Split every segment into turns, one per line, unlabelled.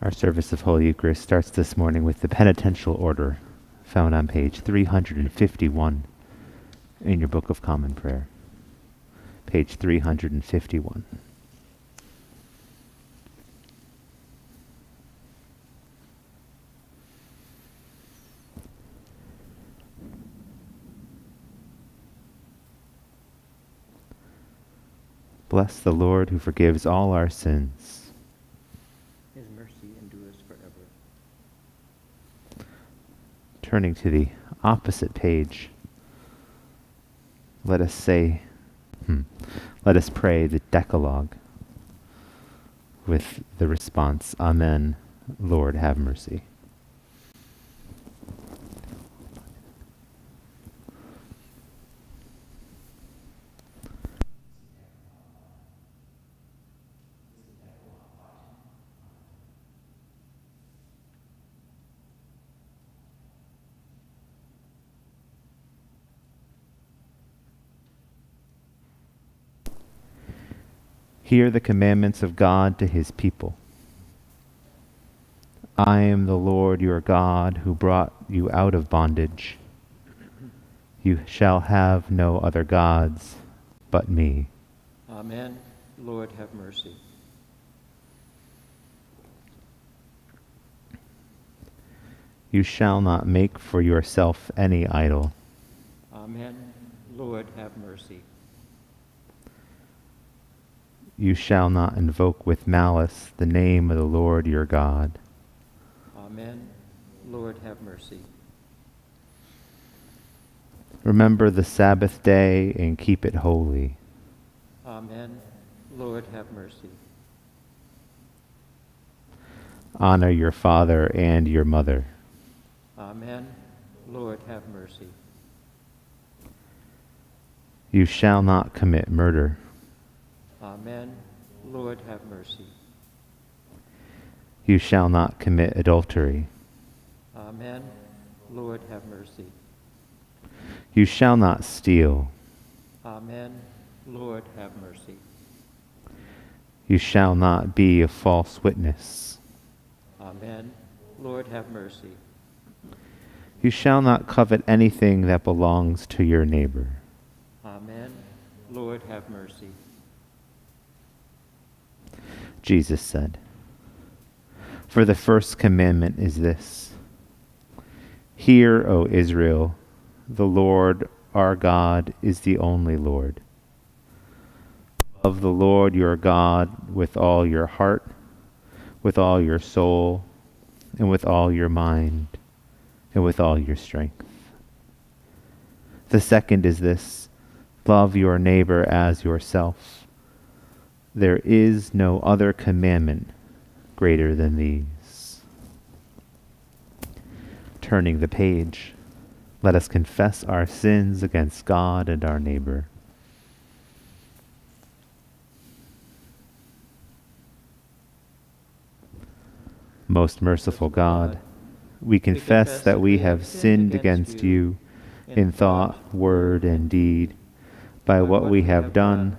Our service of Holy Eucharist starts this morning with the penitential order found on page 351 in your Book of Common Prayer. Page 351. Bless the Lord who forgives all our sins.
His mercy endures forever.
Turning to the opposite page, let us say, hmm, let us pray the Decalogue with the response, Amen, Lord, have mercy. Hear the commandments of God to his people. I am the Lord your God who brought you out of bondage. You shall have no other gods but me.
Amen. Lord, have mercy.
You shall not make for yourself any idol.
Amen. Lord, have mercy.
You shall not invoke with malice the name of the Lord your God.
Amen. Lord, have mercy.
Remember the Sabbath day and keep it holy.
Amen. Lord, have mercy.
Honor your father and your mother.
Amen. Lord, have mercy.
You shall not commit murder.
Amen. Lord, have mercy.
You shall not commit adultery.
Amen. Lord, have mercy.
You shall not steal.
Amen. Lord, have mercy.
You shall not be a false witness.
Amen. Lord, have mercy.
You shall not covet anything that belongs to your neighbor.
Amen. Lord, have mercy.
Jesus said, For the first commandment is this Hear, O Israel, the Lord our God is the only Lord. Love the Lord your God with all your heart, with all your soul, and with all your mind, and with all your strength. The second is this love your neighbor as yourself. There is no other commandment greater than these. Turning the page, let us confess our sins against God and our neighbor. Most merciful God, we confess that we have sinned against you in thought, word, and deed, by what we have done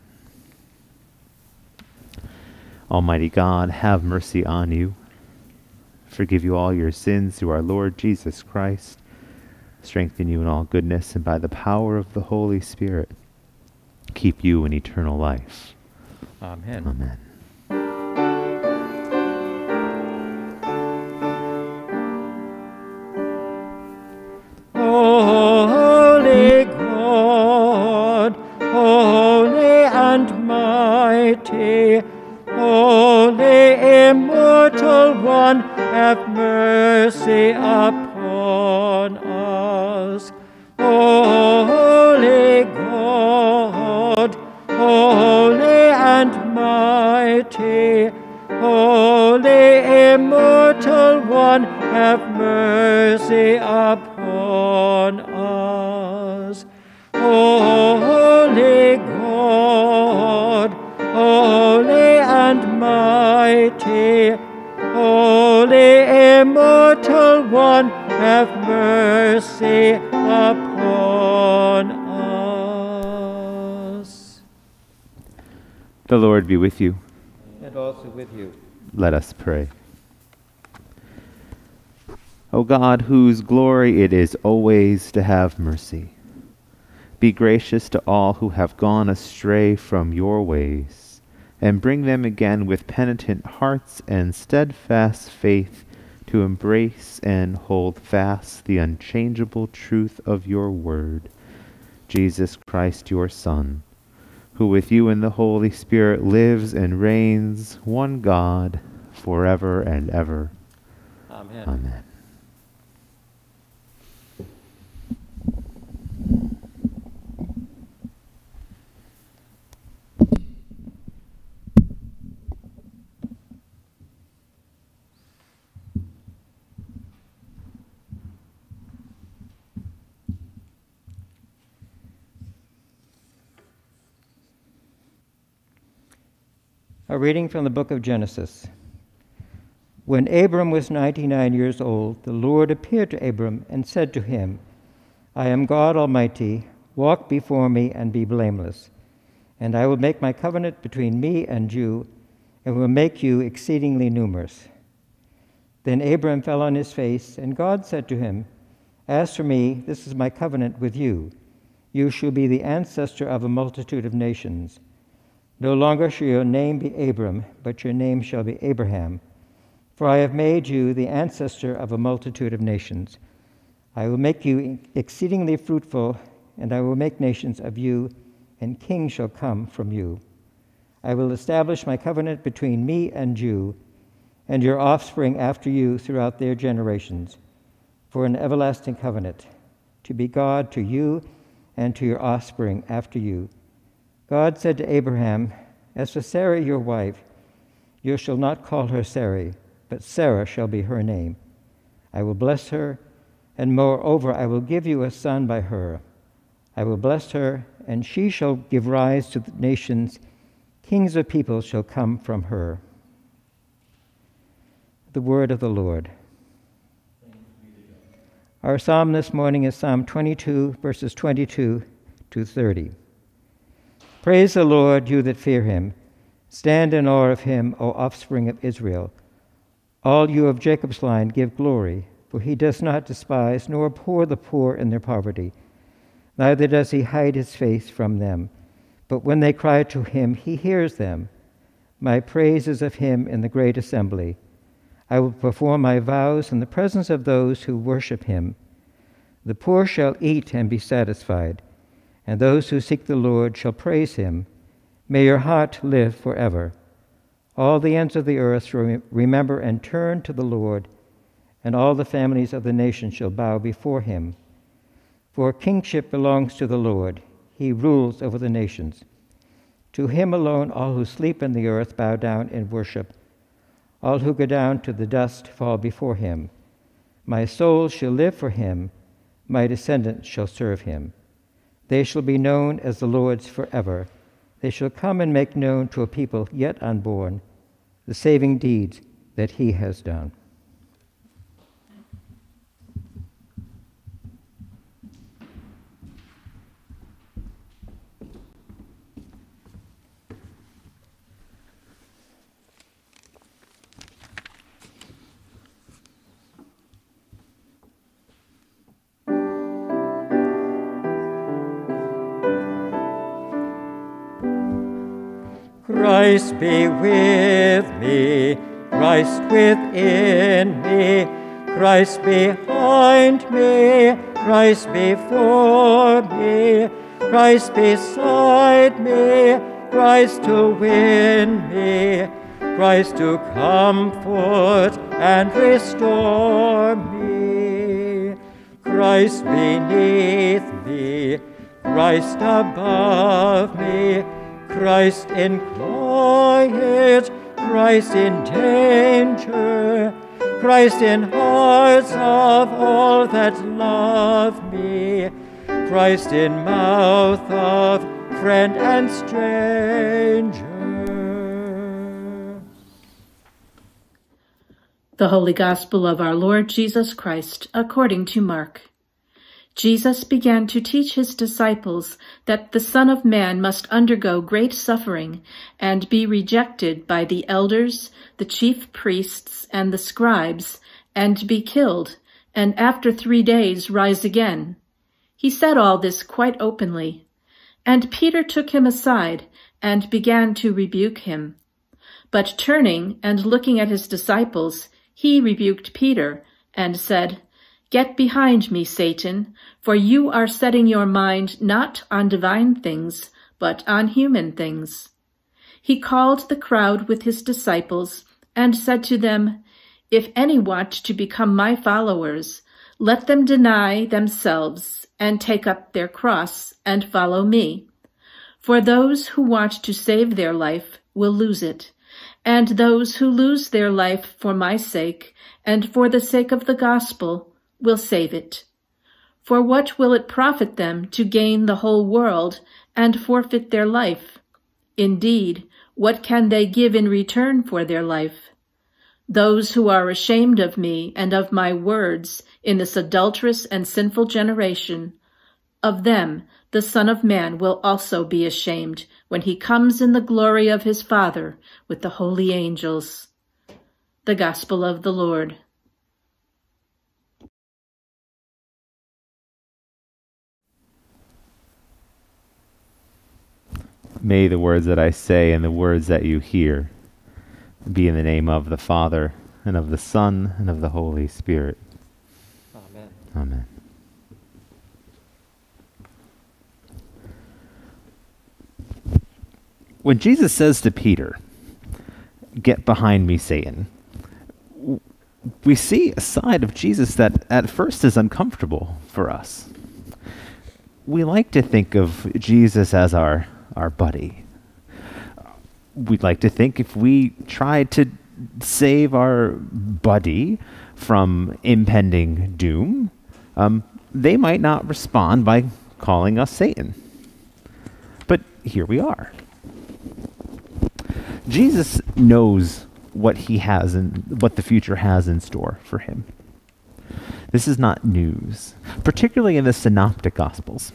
Almighty God, have mercy on you. Forgive you all your sins through our Lord Jesus Christ. Strengthen you in all goodness, and by the power of the Holy Spirit, keep you in eternal life.
Amen.
Amen. With you.
And also with you.
Let us pray. O God, whose glory it is always to have mercy, be gracious to all who have gone astray from your ways, and bring them again with penitent hearts and steadfast faith to embrace and hold fast the unchangeable truth of your word, Jesus Christ, your Son, who with you in the Holy Spirit lives and reigns, one God, forever and ever.
Amen.
Amen.
A reading from the book of Genesis. When Abram was 99 years old, the Lord appeared to Abram and said to him, I am God Almighty. Walk before me and be blameless. And I will make my covenant between me and you, and will make you exceedingly numerous. Then Abram fell on his face, and God said to him, As for me, this is my covenant with you. You shall be the ancestor of a multitude of nations. No longer shall your name be Abram, but your name shall be Abraham. For I have made you the ancestor of a multitude of nations. I will make you exceedingly fruitful, and I will make nations of you, and kings shall come from you. I will establish my covenant between me and you, and your offspring after you throughout their generations, for an everlasting covenant, to be God to you and to your offspring after you. God said to Abraham, As for Sarah your wife, you shall not call her Sarai, but Sarah shall be her name. I will bless her, and moreover, I will give you a son by her. I will bless her, and she shall give rise to the nations. Kings of people shall come from her. The word of the Lord. Our psalm this morning is Psalm 22, verses 22 to 30. Praise the Lord, you that fear him. Stand in awe of him, O offspring of Israel. All you of Jacob's line give glory, for he does not despise nor abhor the poor in their poverty. Neither does he hide his face from them. But when they cry to him, he hears them. My praise is of him in the great assembly. I will perform my vows in the presence of those who worship him. The poor shall eat and be satisfied and those who seek the Lord shall praise him. May your heart live forever. All the ends of the earth shall remember and turn to the Lord, and all the families of the nations shall bow before him. For kingship belongs to the Lord, he rules over the nations. To him alone all who sleep in the earth bow down in worship. All who go down to the dust fall before him. My soul shall live for him, my descendants shall serve him. They shall be known as the Lord's forever. They shall come and make known to a people yet unborn the saving deeds that he has done. Christ be with me, Christ within me, Christ behind me, Christ before me, Christ beside me, Christ to win me, Christ to comfort and restore me, Christ beneath me, Christ above me, Christ in quiet, Christ in danger, Christ in hearts of all that love me, Christ in mouth of friend and stranger.
The Holy Gospel of our Lord Jesus Christ according to Mark. Jesus began to teach his disciples that the Son of Man must undergo great suffering and be rejected by the elders, the chief priests, and the scribes, and be killed, and after three days rise again. He said all this quite openly. And Peter took him aside and began to rebuke him. But turning and looking at his disciples, he rebuked Peter and said, Get behind me, Satan, for you are setting your mind not on divine things, but on human things. He called the crowd with his disciples and said to them, If any want to become my followers, let them deny themselves and take up their cross and follow me. For those who want to save their life will lose it, and those who lose their life for my sake and for the sake of the gospel will save it. For what will it profit them to gain the whole world and forfeit their life? Indeed, what can they give in return for their life? Those who are ashamed of me and of my words in this adulterous and sinful generation, of them the Son of Man will also be ashamed when he comes in the glory of his Father with the holy angels. The Gospel of the Lord.
May the words that I say and the words that you hear be in the name of the Father, and of the Son, and of the Holy Spirit.
Amen.
Amen. When Jesus says to Peter, Get behind me, Satan, we see a side of Jesus that at first is uncomfortable for us. We like to think of Jesus as our our buddy. We'd like to think if we tried to save our buddy from impending doom, um, they might not respond by calling us Satan. But here we are. Jesus knows what he has and what the future has in store for him. This is not news, particularly in the synoptic gospels.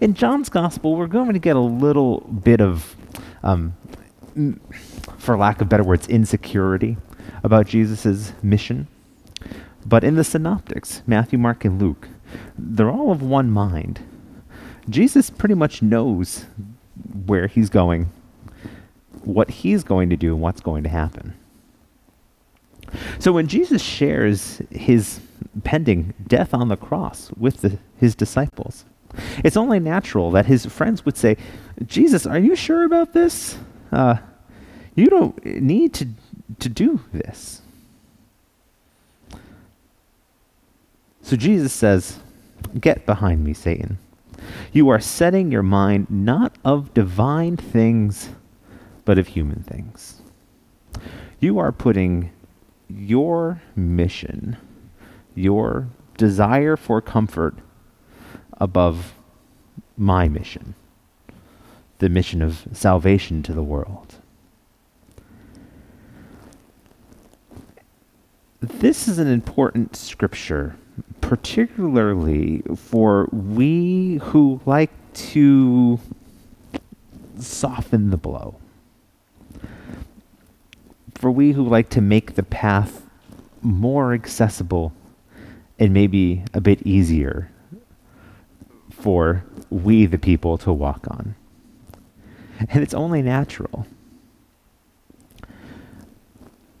In John's gospel, we're going to get a little bit of, um, for lack of better words, insecurity about Jesus' mission. But in the synoptics, Matthew, Mark, and Luke, they're all of one mind. Jesus pretty much knows where he's going, what he's going to do, and what's going to happen. So when Jesus shares his pending death on the cross with the, his disciples, it's only natural that his friends would say, Jesus, are you sure about this? Uh, you don't need to, to do this. So Jesus says, Get behind me, Satan. You are setting your mind not of divine things, but of human things. You are putting your mission, your desire for comfort, above my mission, the mission of salvation to the world. This is an important scripture, particularly for we who like to soften the blow. For we who like to make the path more accessible and maybe a bit easier for we, the people, to walk on. And it's only natural.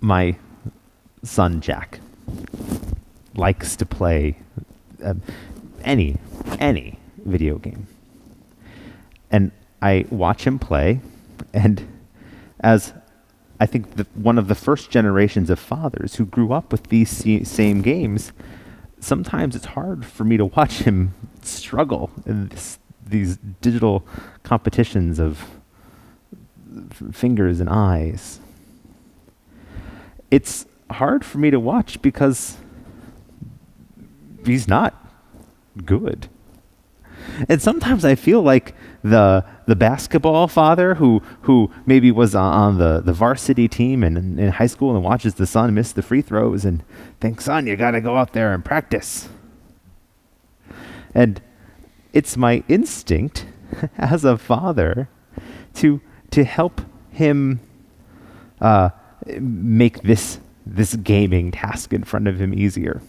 My son, Jack, likes to play uh, any, any video game. And I watch him play, and as I think the, one of the first generations of fathers who grew up with these same games, sometimes it's hard for me to watch him struggle in this, these digital competitions of fingers and eyes. It's hard for me to watch because he's not good. And sometimes I feel like the the basketball father who who maybe was on the, the varsity team and in, in high school and watches the son miss the free throws and thinks, son, you got to go out there and practice. And it's my instinct as a father to to help him uh, make this this gaming task in front of him easier.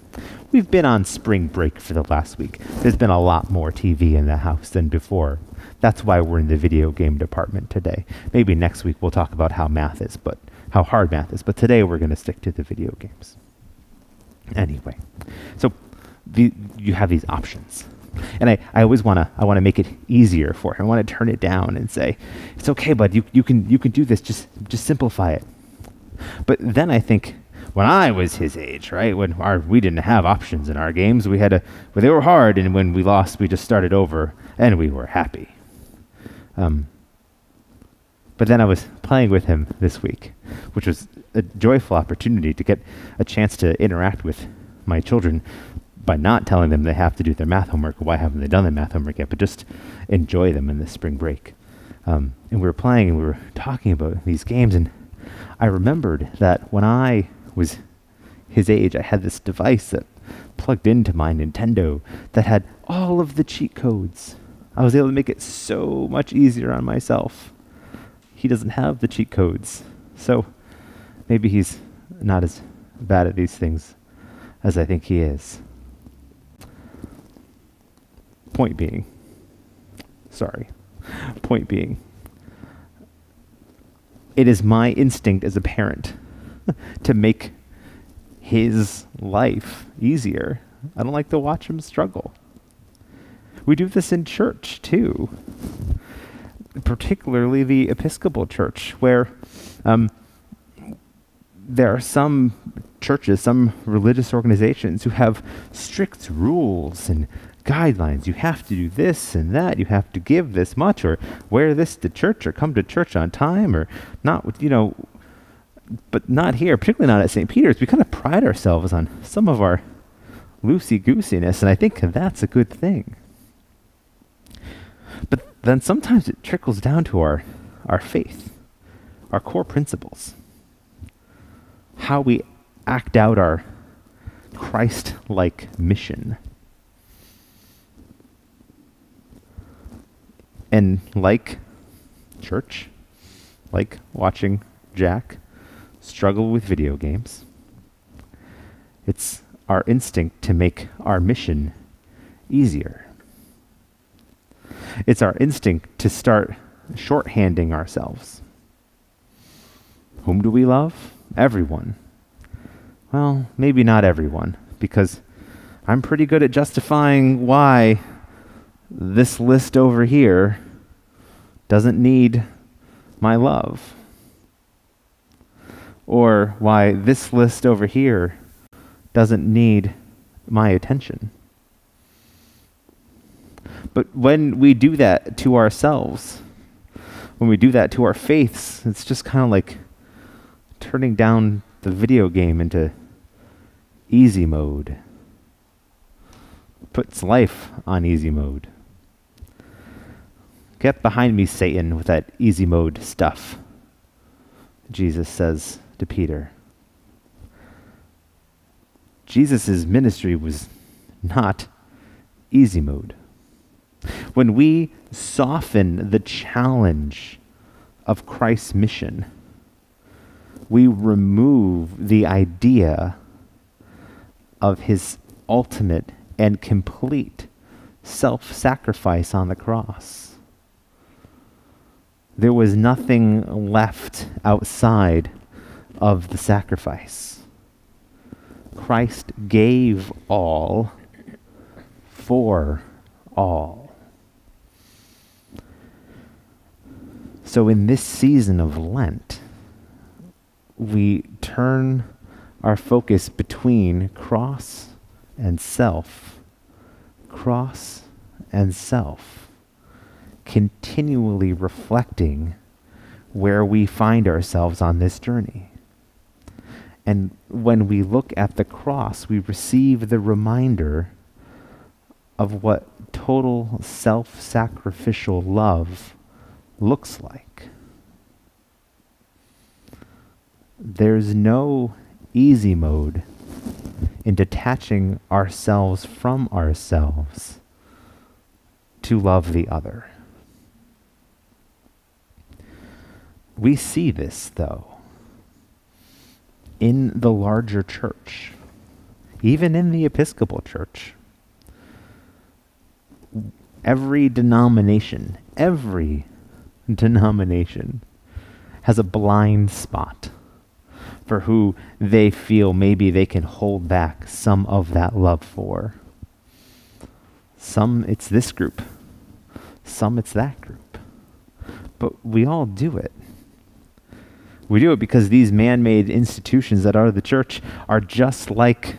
We've been on spring break for the last week. There's been a lot more TV in the house than before. That's why we're in the video game department today. Maybe next week we'll talk about how math is, but how hard math is. But today we're going to stick to the video games. Anyway, so the, you have these options. And I, I always want to I want to make it easier for him. I want to turn it down and say, "It's okay, bud. You, you can you can do this. Just just simplify it." But then I think when I was his age, right, when our we didn't have options in our games, we had to well, they were hard, and when we lost, we just started over, and we were happy. Um, but then I was playing with him this week, which was a joyful opportunity to get a chance to interact with my children by not telling them they have to do their math homework. Why haven't they done their math homework yet? But just enjoy them in the spring break. Um, and we were playing and we were talking about these games, and I remembered that when I was his age, I had this device that plugged into my Nintendo that had all of the cheat codes. I was able to make it so much easier on myself. He doesn't have the cheat codes. So maybe he's not as bad at these things as I think he is. Point being, sorry, point being, it is my instinct as a parent to make his life easier. I don't like to watch him struggle. We do this in church too, particularly the Episcopal Church, where um, there are some churches, some religious organizations who have strict rules and guidelines. You have to do this and that. You have to give this much, or wear this to church, or come to church on time, or not. You know, but not here, particularly not at St. Peter's. We kind of pride ourselves on some of our loosey goosiness, and I think that's a good thing. But then sometimes it trickles down to our, our faith, our core principles, how we act out our Christ like mission. And like church, like watching Jack, struggle with video games. It's our instinct to make our mission easier. It's our instinct to start shorthanding ourselves. Whom do we love? Everyone. Well, maybe not everyone, because I'm pretty good at justifying why this list over here doesn't need my love or why this list over here doesn't need my attention. But when we do that to ourselves, when we do that to our faiths, it's just kind of like turning down the video game into easy mode. Puts life on easy mode. Get behind me, Satan, with that easy mode stuff. Jesus says to Peter. Jesus' ministry was not easy mode. When we soften the challenge of Christ's mission, we remove the idea of his ultimate and complete self sacrifice on the cross. There was nothing left outside of the sacrifice. Christ gave all for all. So, in this season of Lent, we turn our focus between cross and self, cross and self, continually reflecting where we find ourselves on this journey. And when we look at the cross, we receive the reminder of what total self sacrificial love looks like. There's no easy mode in detaching ourselves from ourselves to love the other. We see this, though, in the larger church, even in the Episcopal Church. Every denomination, every denomination has a blind spot for who they feel maybe they can hold back some of that love for. Some it's this group, some it's that group. But we all do it. We do it because these man made institutions that are the church are just like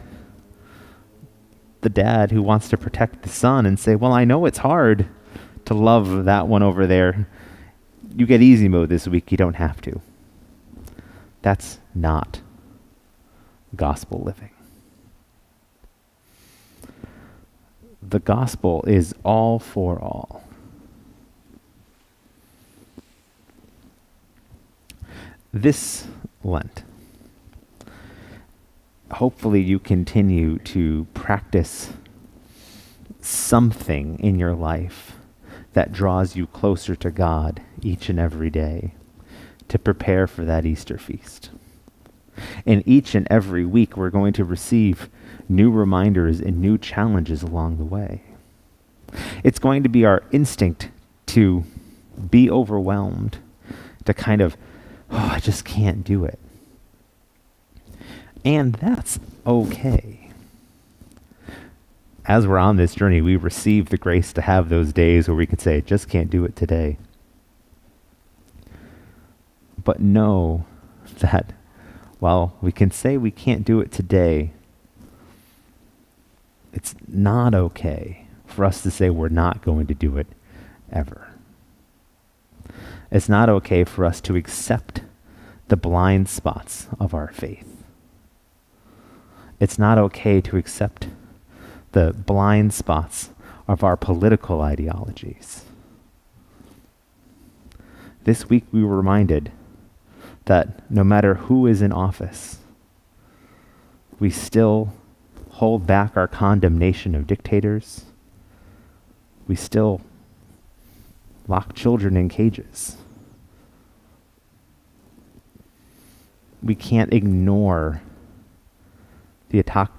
the dad who wants to protect the son and say, Well, I know it's hard to love that one over there. You get easy mode this week, you don't have to. That's not gospel living. The gospel is all for all. This Lent, hopefully, you continue to practice something in your life that draws you closer to God each and every day to prepare for that Easter feast. And each and every week, we're going to receive new reminders and new challenges along the way. It's going to be our instinct to be overwhelmed, to kind of, oh, I just can't do it. And that's okay. As we're on this journey, we receive the grace to have those days where we can say, just can't do it today but know that while we can say we can't do it today, it's not okay for us to say we're not going to do it ever. It's not okay for us to accept the blind spots of our faith. It's not okay to accept the blind spots of our political ideologies. This week we were reminded that no matter who is in office, we still hold back our condemnation of dictators. We still lock children in cages. We can't ignore the attack.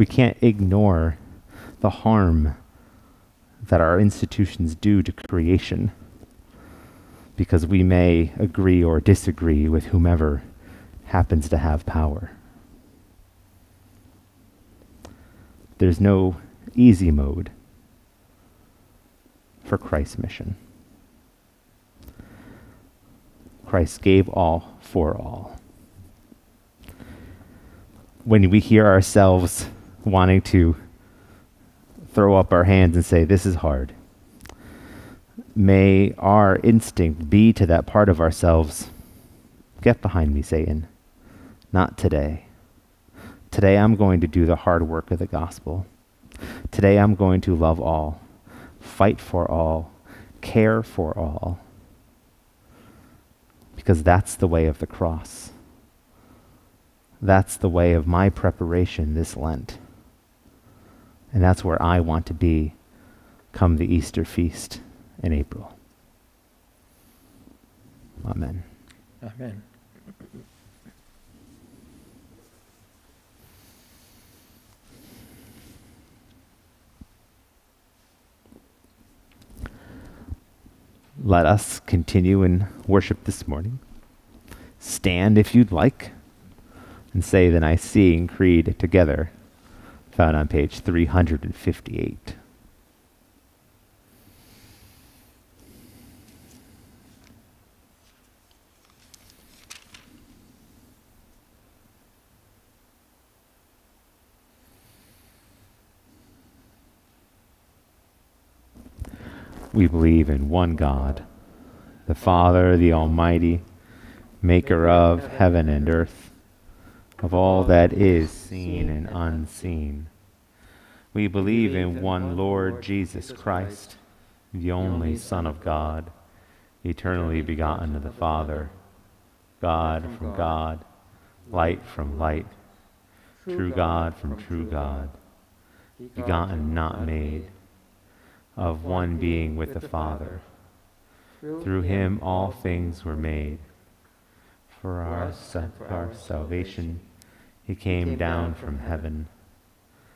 We can't ignore the harm that our institutions do to creation because we may agree or disagree with whomever happens to have power. There's no easy mode for Christ's mission. Christ gave all for all. When we hear ourselves wanting to throw up our hands and say, This is hard, may our instinct be to that part of ourselves get behind me, Satan. Not today. Today I'm going to do the hard work of the gospel. Today I'm going to love all, fight for all, care for all. Because that's the way of the cross. That's the way of my preparation this Lent. And that's where I want to be come the Easter feast in April. Amen.
Amen.
Let us continue in worship this morning. Stand if you'd like and say the Nicene Creed together, found on page 358. We believe in one God, the Father, the Almighty, maker of heaven and earth, of all that is seen and unseen. We believe in one Lord Jesus Christ, the only Son of God, eternally begotten of the Father, God from God, light from light, true God from true God, begotten, not made, of one being with the Father. Through him all things were made. For our, our salvation, he came down from heaven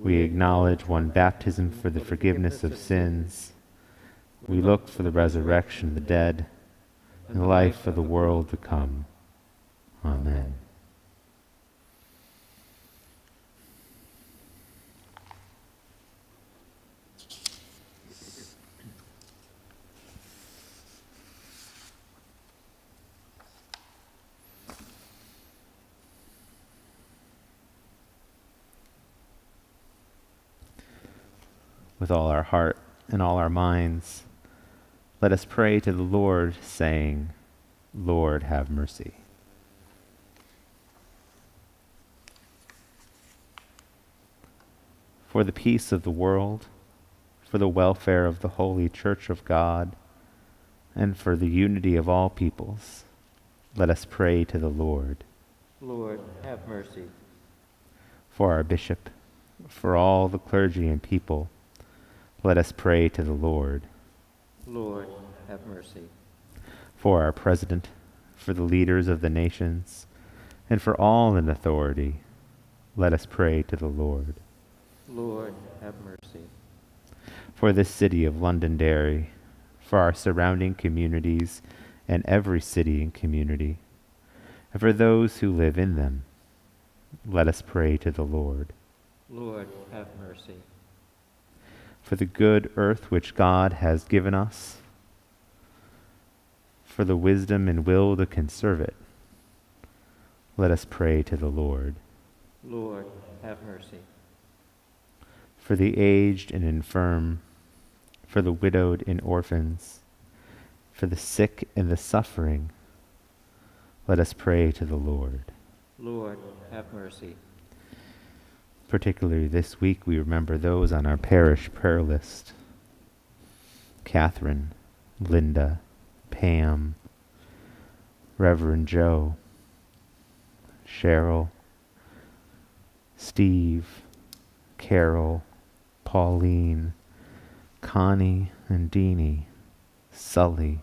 We acknowledge one baptism for the forgiveness of sins. We look for the resurrection of the dead and the life of the world to come. Amen. With all our heart and all our minds, let us pray to the Lord, saying, Lord, have mercy. For the peace of the world, for the welfare of the holy church of God, and for the unity of all peoples, let us pray to the Lord.
Lord, have mercy.
For our bishop, for all the clergy and people, let us pray to the Lord.
Lord, have mercy.
For our president, for the leaders of the nations, and for all in authority, let us pray to the Lord.
Lord, have mercy.
For this city of Londonderry, for our surrounding communities and every city and community, and for those who live in them, let us pray to the Lord.
Lord, have mercy
for the good earth which God has given us, for the wisdom and will to conserve it. Let us pray to the Lord.
Lord, have mercy.
For the aged and infirm, for the widowed and orphans, for the sick and the suffering, let us pray to the Lord.
Lord, have mercy.
Particularly this week, we remember those on our parish prayer list. Catherine, Linda, Pam, Reverend Joe, Cheryl, Steve, Carol, Pauline, Connie and Deanie, Sully,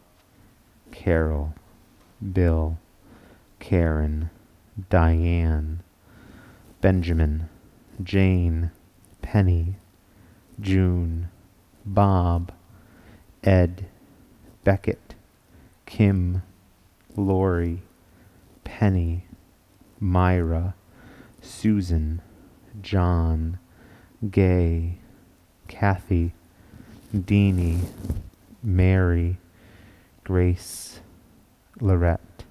Carol, Bill, Karen, Diane, Benjamin, Jane, Penny, June, Bob, Ed, Beckett, Kim, Lori, Penny, Myra, Susan, John, Gay, Kathy, Deanie, Mary, Grace, Lorette,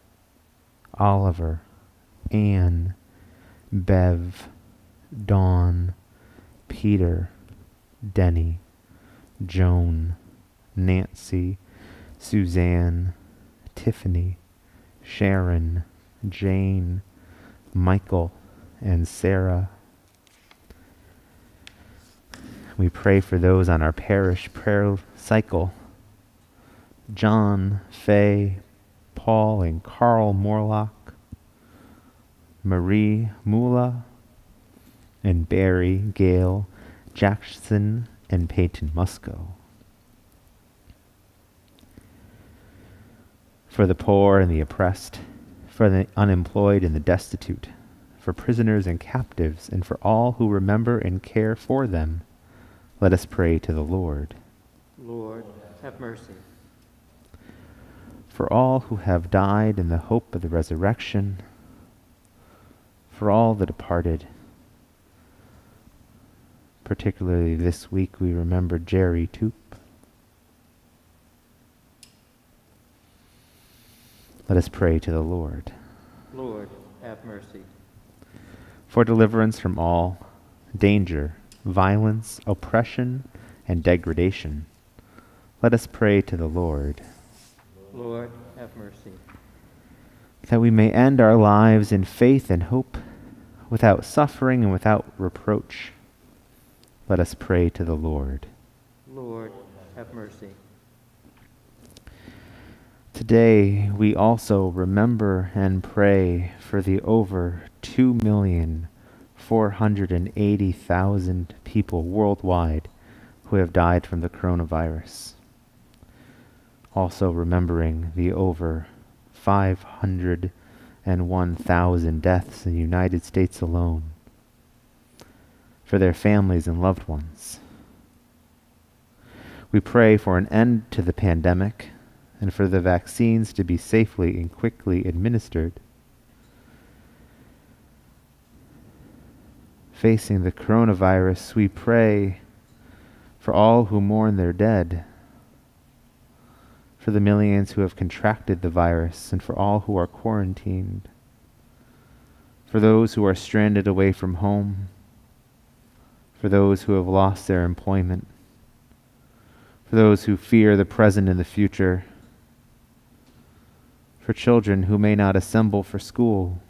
Oliver, Anne, Bev, Dawn, Peter, Denny, Joan, Nancy, Suzanne, Tiffany, Sharon, Jane, Michael, and Sarah. We pray for those on our parish prayer cycle. John, Faye, Paul, and Carl Morlock, Marie Mula, and Barry, Gale, Jackson, and Peyton Musco. for the poor and the oppressed, for the unemployed and the destitute, for prisoners and captives, and for all who remember and care for them. Let us pray to the Lord.
Lord, have mercy.
For all who have died in the hope of the resurrection, for all the departed, particularly this week we remember Jerry Toop. Let us pray to the Lord.
Lord, have mercy.
For deliverance from all danger, violence, oppression, and degradation, let us pray to the Lord.
Lord, have mercy.
That we may end our lives in faith and hope, without suffering and without reproach, let us pray to the Lord.
Lord, have mercy.
Today, we also remember and pray for the over 2,480,000 people worldwide who have died from the coronavirus. Also, remembering the over 501,000 deaths in the United States alone, for their families and loved ones. We pray for an end to the pandemic and for the vaccines to be safely and quickly administered. Facing the coronavirus, we pray for all who mourn their dead, for the millions who have contracted the virus, and for all who are quarantined, for those who are stranded away from home, for those who have lost their employment, for those who fear the present and the future for children who may not assemble for school,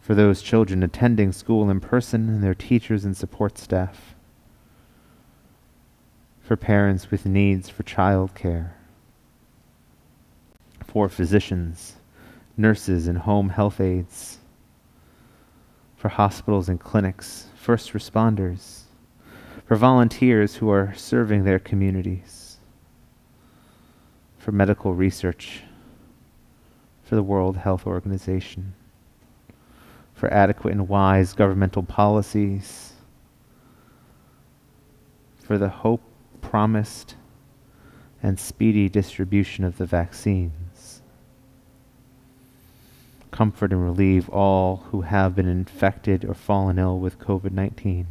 for those children attending school in person and their teachers and support staff, for parents with needs for child care, for physicians, nurses, and home health aides, for hospitals and clinics, first responders, for volunteers who are serving their communities for medical research, for the World Health Organization, for adequate and wise governmental policies, for the hope promised and speedy distribution of the vaccines. Comfort and relieve all who have been infected or fallen ill with COVID 19,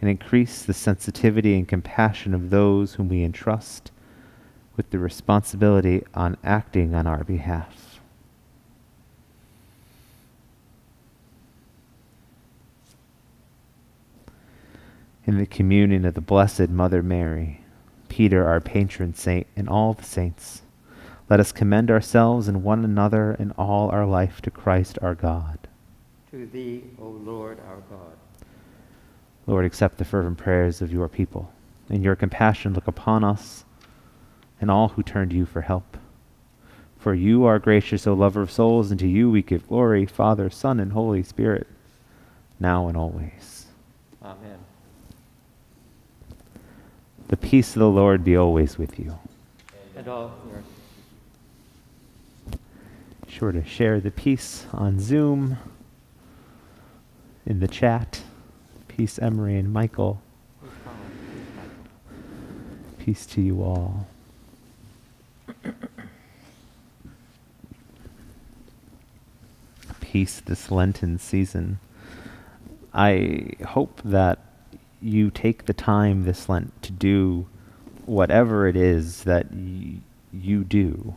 and increase the sensitivity and compassion of those whom we entrust with the responsibility on acting on our behalf. In the communion of the Blessed Mother Mary, Peter, our patron saint, and all the saints, let us commend ourselves and one another and all our life to Christ our God.
To thee, O Lord our God.
Lord, accept the fervent prayers of your people. In your compassion, look upon us and all who turn to you for help. For you are gracious, O lover of souls, and to you we give glory, Father, Son, and Holy Spirit, now and always.
Amen.
The peace of the Lord be always with you.
And all yours.
Sure to share the peace on Zoom, in the chat. Peace, Emery and Michael. Peace to you all. Peace this Lenten season. I hope that you take the time this Lent to do whatever it is that you do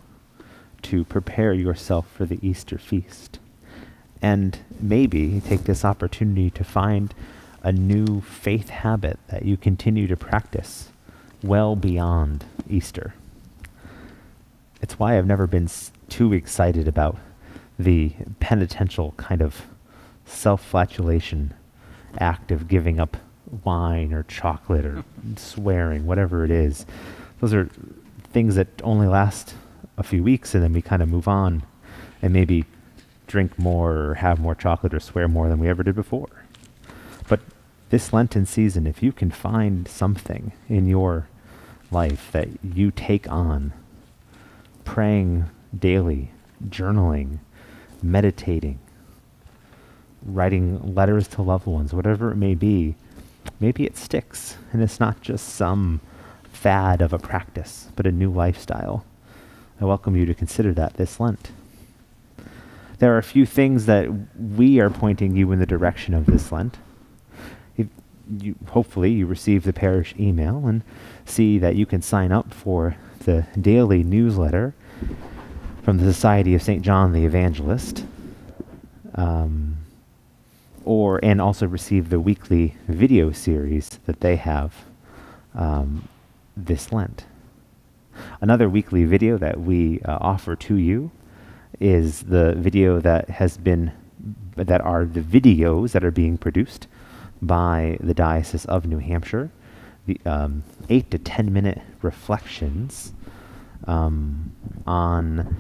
to prepare yourself for the Easter feast. And maybe take this opportunity to find a new faith habit that you continue to practice well beyond Easter. It's why I've never been s- too excited about the penitential kind of self flatulation act of giving up wine or chocolate or swearing, whatever it is. Those are things that only last a few weeks and then we kind of move on and maybe drink more or have more chocolate or swear more than we ever did before. But this Lenten season, if you can find something in your life that you take on praying daily, journaling, meditating, writing letters to loved ones, whatever it may be, maybe it sticks and it's not just some fad of a practice, but a new lifestyle. I welcome you to consider that this Lent. There are a few things that we are pointing you in the direction of this Lent. If you, hopefully, you receive the parish email and see that you can sign up for the daily newsletter from the Society of St. John the Evangelist. Um, or and also receive the weekly video series that they have um, this Lent. Another weekly video that we uh, offer to you is the video that has been that are the videos that are being produced by the Diocese of New Hampshire, the um, eight to ten minute reflections um, on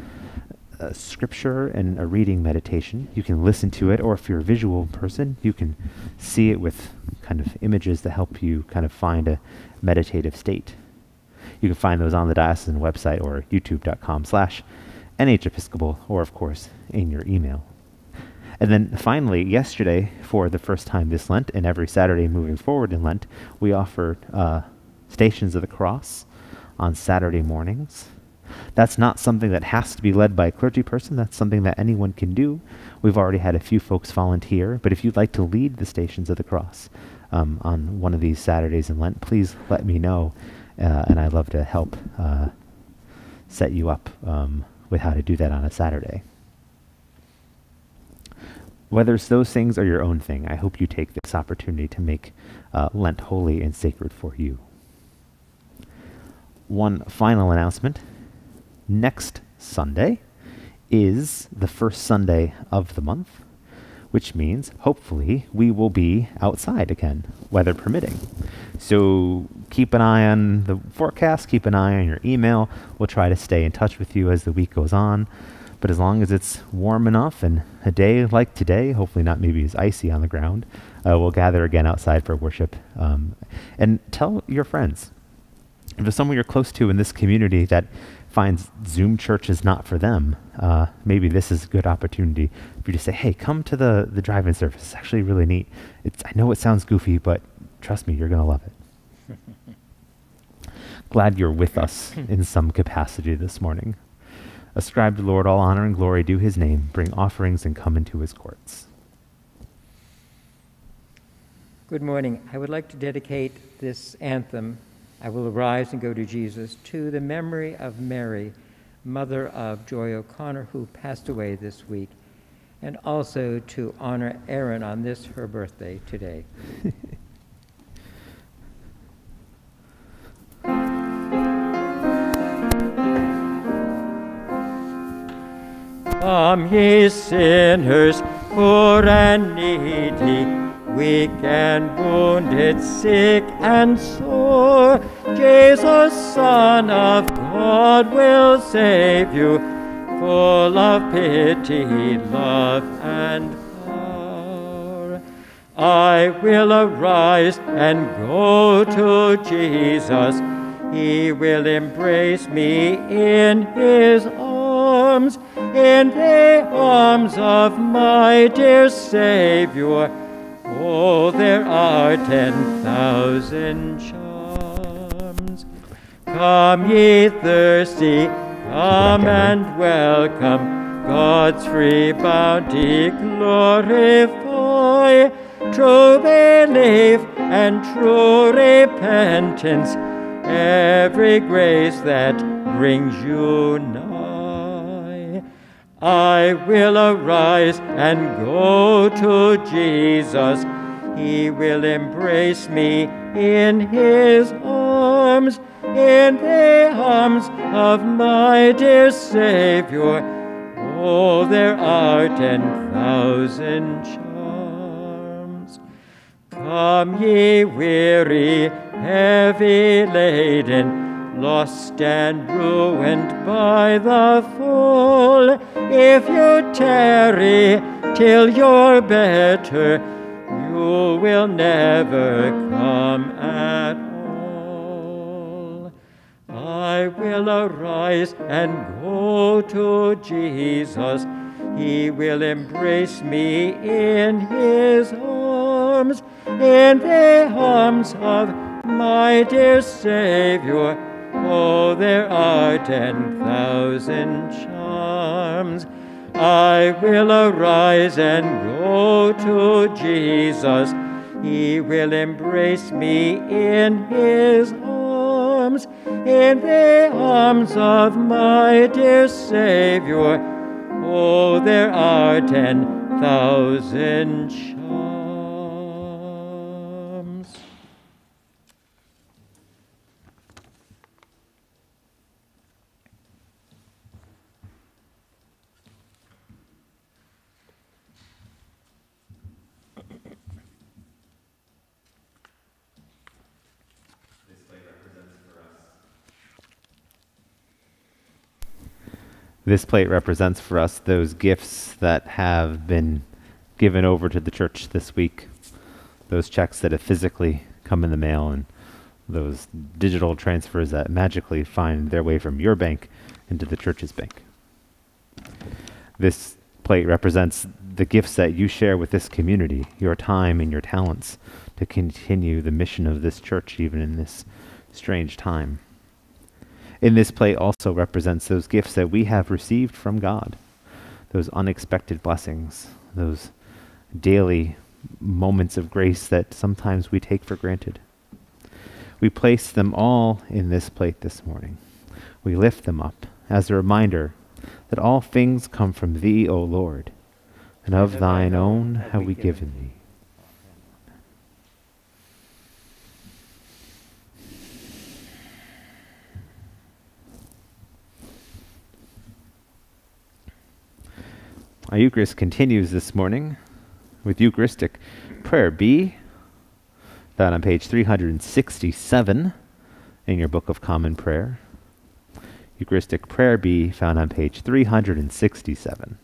a scripture and a reading meditation. You can listen to it, or if you're a visual person, you can see it with kind of images that help you kind of find a meditative state. You can find those on the diocesan website or youtube.com slash NHEpiscopal, or of course, in your email. And then finally, yesterday, for the first time this Lent, and every Saturday moving forward in Lent, we offered uh, Stations of the Cross on Saturday mornings. That's not something that has to be led by a clergy person. That's something that anyone can do. We've already had a few folks volunteer, but if you'd like to lead the Stations of the Cross um, on one of these Saturdays in Lent, please let me know, uh, and I'd love to help uh, set you up um, with how to do that on a Saturday. Whether it's those things or your own thing, I hope you take this opportunity to make uh, Lent holy and sacred for you. One final announcement next Sunday is the first Sunday of the month, which means hopefully we will be outside again, weather permitting. So keep an eye on the forecast, keep an eye on your email. We'll try to stay in touch with you as the week goes on. But as long as it's warm enough and a day like today, hopefully not maybe as icy on the ground, uh, we'll gather again outside for worship. Um, and tell your friends. If there's someone you're close to in this community that finds Zoom church is not for them, uh, maybe this is a good opportunity for you to say, hey, come to the, the drive-in service. It's actually really neat. It's, I know it sounds goofy, but trust me, you're going to love it. Glad you're with us in some capacity this morning. Ascribe to the Lord all honor and glory, due his name, bring offerings and come into his courts.
Good morning. I would like to dedicate this anthem I will arise and go to Jesus, to the memory of Mary, mother of Joy O'Connor, who passed away this week, and also to honor Erin on this, her birthday today. Come, ye sinners, poor and needy weak and wounded, sick and sore. Jesus, Son of God, will save you, full of pity, love, and power. I will arise and go to Jesus. He will embrace me in his arms, in the arms of my dear Savior. Oh, there are ten thousand charms. Come, ye thirsty, come and welcome God's free bounty glorify. True belief and true repentance, every grace that brings you nigh. I will arise and go to Jesus. He will embrace me in his arms, in the arms of my dear Savior. Oh, there are ten thousand charms. Come, ye weary, heavy laden, lost and ruined by the fall. If you tarry till you're better, you will never come at all. I will arise and go to Jesus. He will embrace me in his arms, in the arms of my dear Savior. Oh, there are ten thousand charms. I will arise and go to Jesus. He will embrace me in his arms, in the arms of my dear Savior. Oh, there are ten thousand charms.
This plate represents for us those gifts that have been given over to the church this week, those checks that have physically come in the mail, and those digital transfers that magically find their way from your bank into the church's bank. This plate represents the gifts that you share with this community, your time and your talents to continue the mission of this church even in this strange time. In this plate also represents those gifts that we have received from God, those unexpected blessings, those daily moments of grace that sometimes we take for granted. We place them all in this plate this morning. We lift them up as a reminder that all things come from Thee, O Lord, and of Thine own have we given Thee. Our Eucharist continues this morning with Eucharistic Prayer B, found on page 367 in your Book of Common Prayer. Eucharistic Prayer B, found on page 367.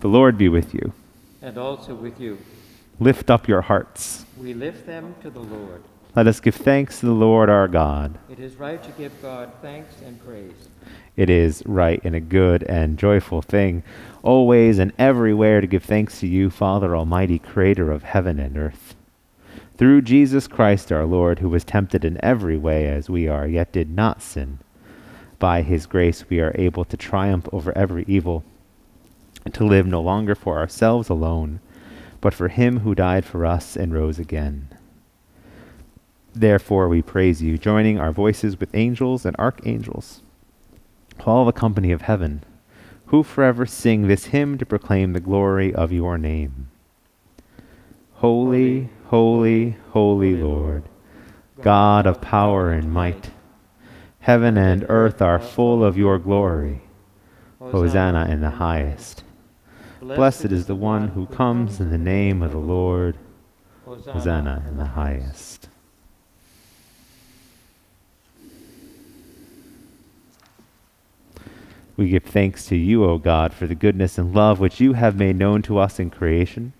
The Lord be with you.
And also with you.
Lift up your hearts.
We lift them to the Lord.
Let us give thanks to the Lord our God.
It is right to give God thanks and praise.
It is right and a good and joyful thing, always and everywhere to give thanks to you, Father Almighty, Creator of heaven and earth. Through Jesus Christ our Lord, who was tempted in every way as we are, yet did not sin. By his grace we are able to triumph over every evil, and to live no longer for ourselves alone, but for him who died for us and rose again. Therefore we praise you, joining our voices with angels and archangels, all the company of heaven, who forever sing this hymn to proclaim the glory of your name. Holy, holy, holy Lord, God of power and might, heaven and earth are full of your glory. Hosanna in the highest. Blessed is the one who comes in the name of the Lord. Hosanna in the highest. We give thanks to you, O God, for the goodness and love which you have made known to us in creation,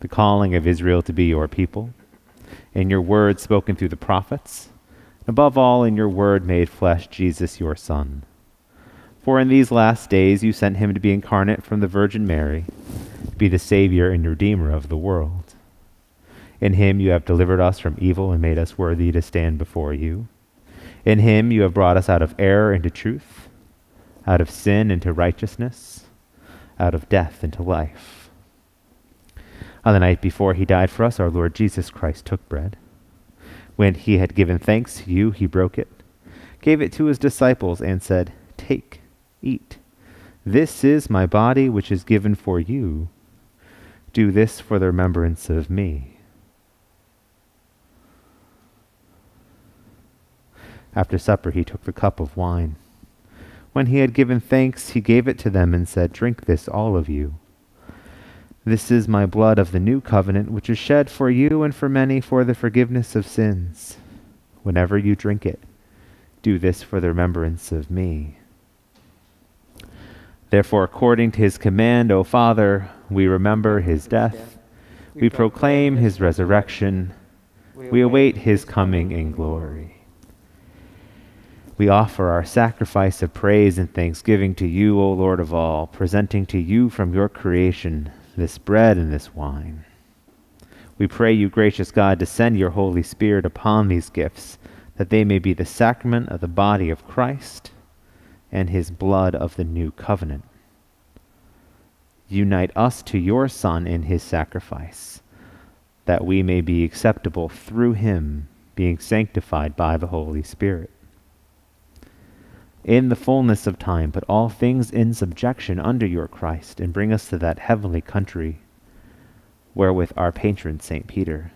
the calling of Israel to be your people, in your word spoken through the prophets, above all in your word made flesh, Jesus your Son. For in these last days you sent him to be incarnate from the Virgin Mary, to be the Savior and Redeemer of the world. In him you have delivered us from evil and made us worthy to stand before you. In him you have brought us out of error into truth out of sin into righteousness, out of death into life. On the night before he died for us, our Lord Jesus Christ took bread. When he had given thanks to you, he broke it, gave it to his disciples, and said, Take, eat. This is my body, which is given for you. Do this for the remembrance of me. After supper, he took the cup of wine. When he had given thanks, he gave it to them and said, Drink this, all of you. This is my blood of the new covenant, which is shed for you and for many for the forgiveness of sins. Whenever you drink it, do this for the remembrance of me. Therefore, according to his command, O Father, we remember his death, we proclaim his resurrection We await his coming in glory. We offer our sacrifice of praise and thanksgiving to you, O Lord of all, presenting to you from your creation this bread and this wine. We pray you, gracious God, to send your Holy Spirit upon these gifts, that they may be the sacrament of the body of Christ and his blood of the new covenant. Unite us to your Son in his sacrifice, that we may be acceptable through him, being sanctified by the Holy Spirit. In the fullness of time, put all things in subjection under your Christ, and bring us to that heavenly country wherewith our patron St. Peter,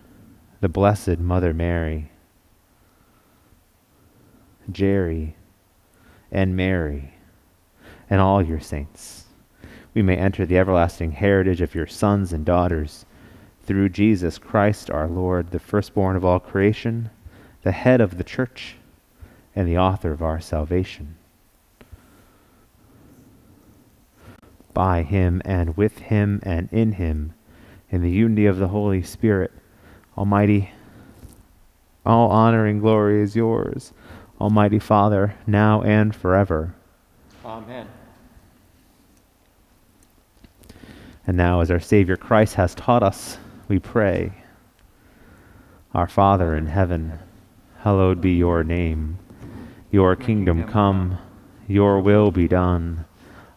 the Blessed Mother Mary, Jerry, and Mary, and all your saints we may enter the everlasting heritage of your sons and daughters through Jesus Christ our Lord, the firstborn of all creation, the head of the church, and the author of our salvation. By him and with him and in him, in the unity of the Holy Spirit, Almighty, all honor and glory is yours, Almighty Father, now and forever.
Amen.
And now, as our Savior Christ has taught us, we pray Our Father in heaven, hallowed be your name. Your kingdom come, your will be done,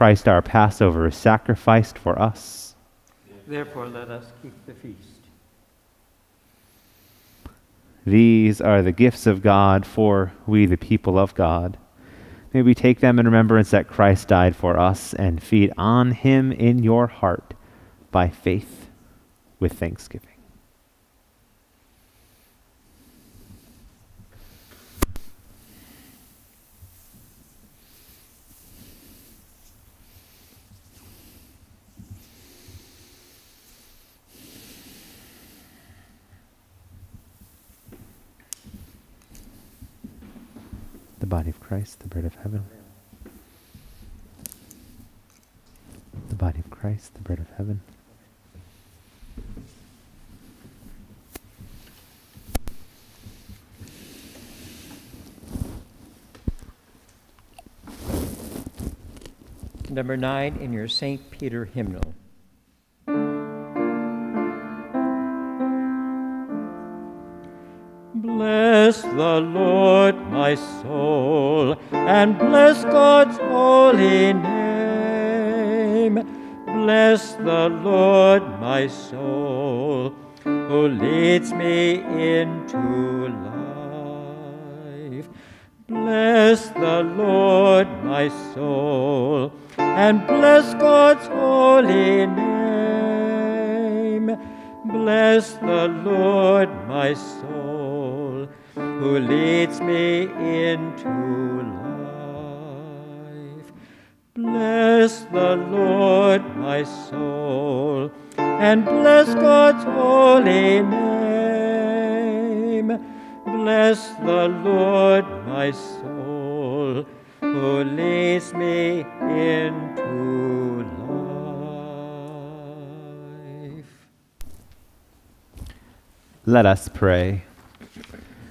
Christ our Passover is sacrificed for us.
Therefore, let us keep the feast.
These are the gifts of God for we, the people of God. May we take them in remembrance that Christ died for us and feed on him in your heart by faith with thanksgiving. Body of Christ, the bread of heaven. The body of Christ, the bread of heaven.
Number nine in your St. Peter hymnal. Bless the Lord, my soul, and bless God's holy name. Bless the Lord, my soul, who leads me into life. Bless the Lord, my soul, and bless God's holy name. Bless the Lord, my soul who leads me into life. Bless the Lord, my soul, and bless God's holy name. Bless the Lord, my soul, who leads me into life.
Let us pray.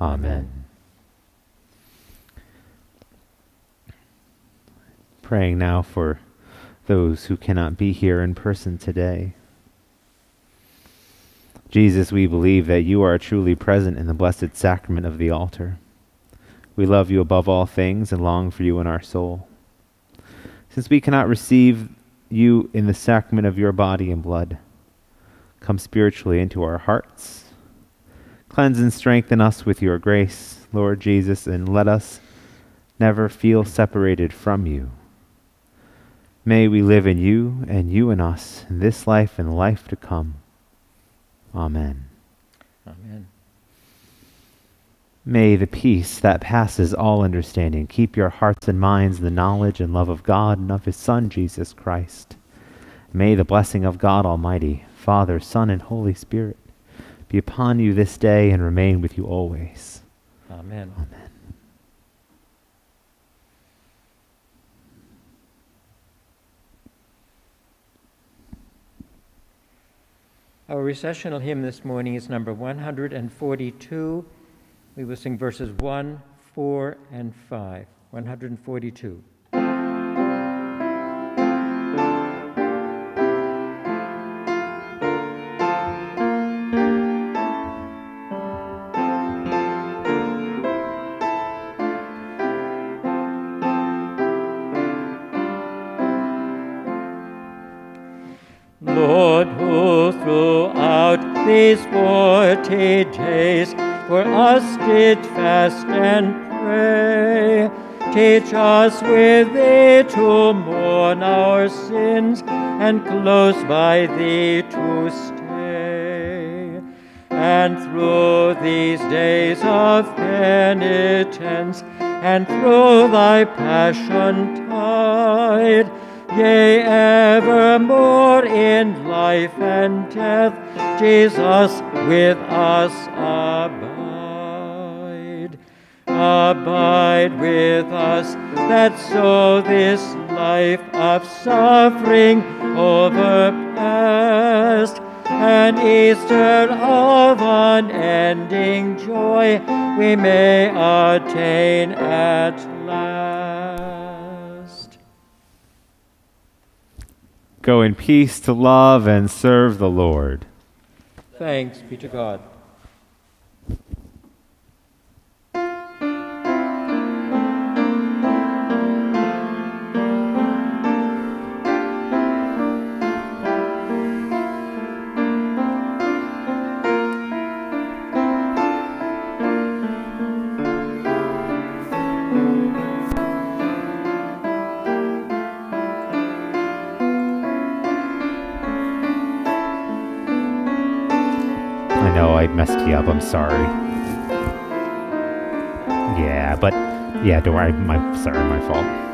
Amen. praying now for those who cannot be here in person today. Jesus, we believe that you are truly present in the blessed sacrament of the altar. We love you above all things and long for you in our soul. Since we cannot receive you in the sacrament of your body and blood, come spiritually into our hearts. Cleanse and strengthen us with your grace, Lord Jesus, and let us never feel separated from you. May we live in you and you in us in this life and life to come. Amen.
Amen.
May the peace that passes all understanding keep your hearts and minds in the knowledge and love of God and of his Son, Jesus Christ. May the blessing of God Almighty, Father, Son, and Holy Spirit be upon you this day and remain with you always.
Amen.
Amen.
Our recessional hymn this morning is number 142. We will sing verses 1, 4, and 5. 142. Did fast and pray, teach us with thee to mourn our sins and close by thee to stay. And through these days of penitence and through thy passion tide, Yea, evermore in life and death, Jesus with us abide. Abide with us, that so this life of suffering overpast, an Easter of unending joy we may attain at last.
Go in peace to love and serve the Lord.
Thanks be to God.
Up. I'm sorry. Yeah, but yeah, don't worry. My sorry, my fault.